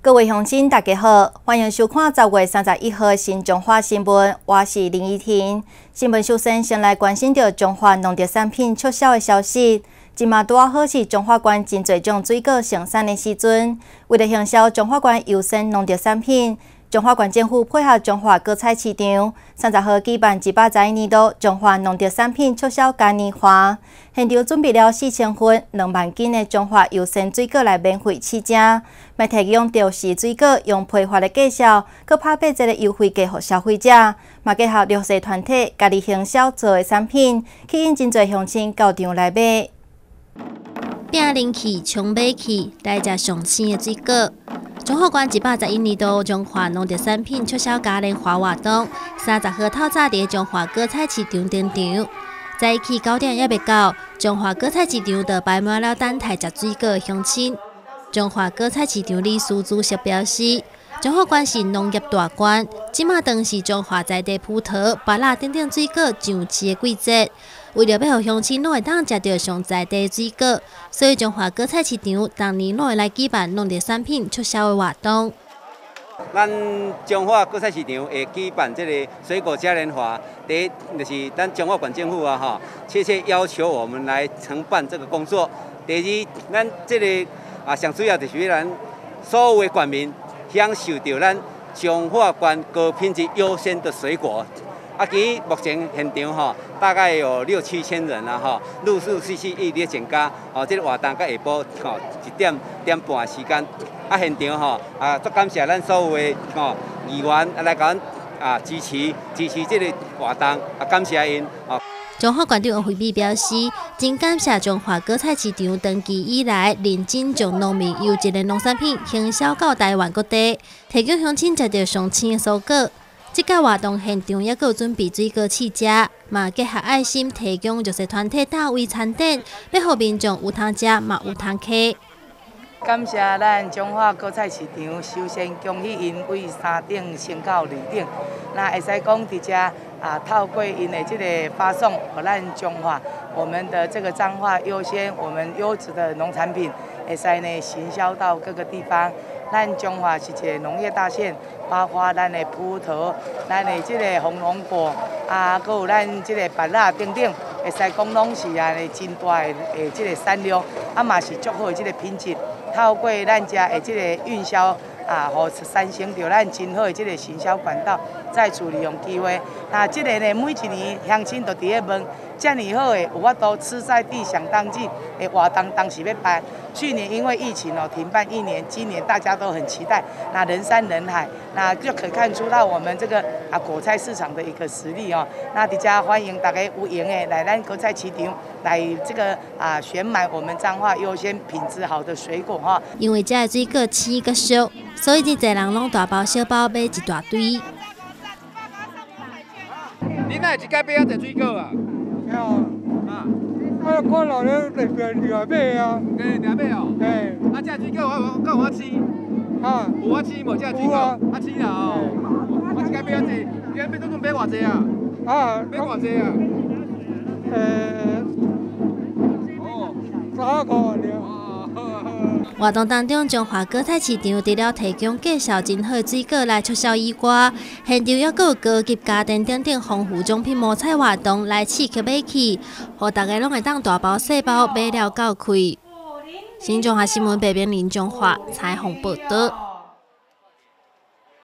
各位乡亲，大家好，欢迎收看十月三十一号新中华新闻，我是林依婷。新闻首先先来关心到中华农特产品促销的消息。今嘛拄好是中华关真侪种水果生产的时阵，为了营销中华关优先农特产品。中华县政府配合中华果菜市场，三十号举办一百十一年度中华农特产品促销嘉年华，现场准备了四千份两万斤的中华优鲜水果来免费试食，卖提供调时水果用批发的介绍，佮拍八折的优惠价给消费者，嘛结合绿色团体家己行销做的产品，吸引真侪乡亲到场来买。饼零起，冲买起，来食上新的水果。中华关一百十一年度中华农特产品促销嘉年华活动，三十号透早伫中华果菜市场登场。在起九点也未到，中华果菜市场就摆满了等待食水果的乡亲。中华果菜市场理事主席表示，中华关是农业大关，即马当是中华在地葡萄、芭乐等等水果上市的季节。为了要互乡亲拢会当食到上在地水果，所以中华果菜市场当年拢会来举办农业产品促销的活动。咱中华果菜市场会举办这个水果嘉年华，第一就是咱中华县政府啊，哈，切切要求我们来承办这个工作。第二，咱这个啊，上主要就是咱所有的县民享受到咱中华县高品质优先的水果。啊，其目前现场吼，大概有六七千人啦吼，陆陆续续一直增加。哦，这个活动到下晡吼一点点半时间，啊，现场吼啊，足感谢咱所有的吼议员来甲咱啊支持支持这个活动，啊，感谢因。哦。中华县长王惠美表示，真感谢中华果菜市场登记以来，认真将农民优质的农产品行销到台湾各地，提供乡亲食到上新的蔬果。即个活动现场也有准备水果试食，嘛结合爱心提供弱势团体大位餐点，要互民众有通食嘛有通客。感谢咱中华果菜市场，首先恭喜因为三顶升到二顶，那会使讲伫遮啊透过因的这个发送，和咱中华我们的这个彰化优先，我们优质的农产品会使呢行销到各个地方。咱中华是一个农业大县，包括咱的葡萄、咱的这个红龙果，啊，搁有咱这个芭乐等等，会使讲拢是安尼真大的诶这个产量，啊嘛是足好的这个品质。透过咱遮的这个运销，啊，互产生着咱真好的这个行销管道，再次利用机会。那这个呢，每一年乡亲都伫咧问，遮尔好的有法度吃在地想当季诶活动，当时要办。去年因为疫情哦停办一年，今年大家都很期待。那人山人海，那就可看出到我们这个啊果菜市场的一个实力哦。那大家欢迎大家有闲的来咱果菜市场来这个啊选买我们彰化优先品质好的水果哈。因为这水果青个少，所以真侪人拢大包小包买一大堆。你那一家买啊侪水果啊？我看到了那边两买啊，哎，两买哦，嘿，啊，这水果我够我吃，啊，有我吃无这水果，啊。吃啦哦，啊一家买啊济，一家买总共买偌济啊？啊，买偌济啊？诶，哦，三个了。活动当中，中华果菜市场除了提供介绍真好水果来促销以外，现场还有高级家电等等丰富奖品摸彩活动来刺激买去，和大家拢会当大包小包买了够开。新中华新闻北边林中华采虹报道。